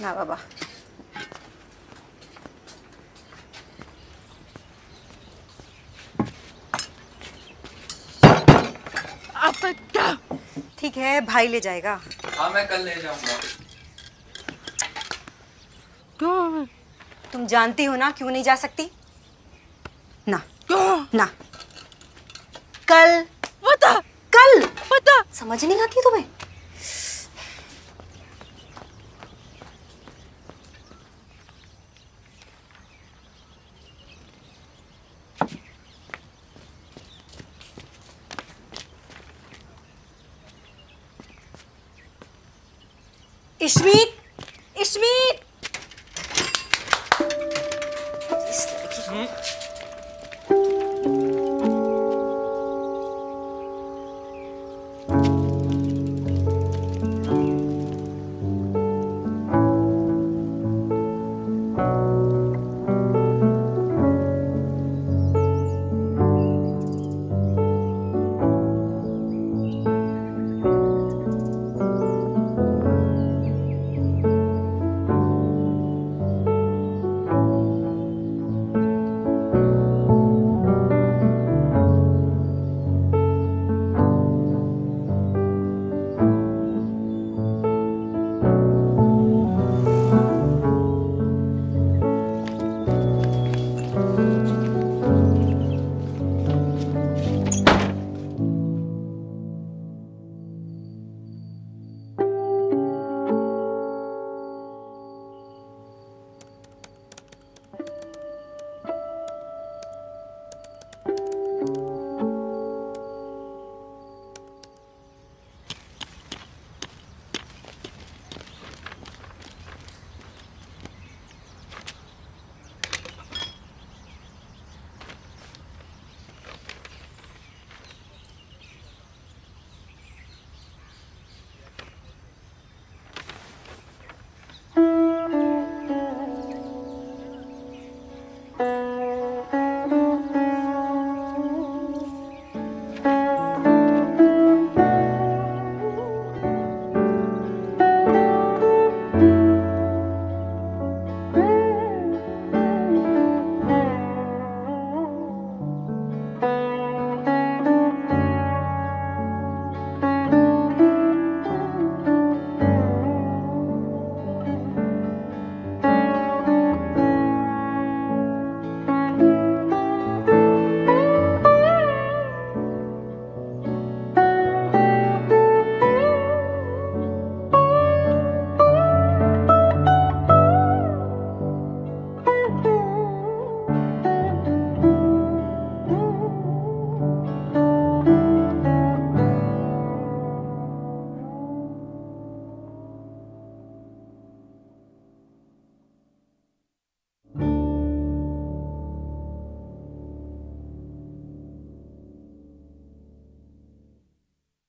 ना बाबा। ठीक है भाई ले जाएगा। हाँ मैं कल ले जाऊँगा। तुम जानती हो ना क्यों नहीं जा सकती? ना ना। कल। बता। कल। बता। समझ नहीं आती तुम्हें? Schmidt! Schmidt! Hum?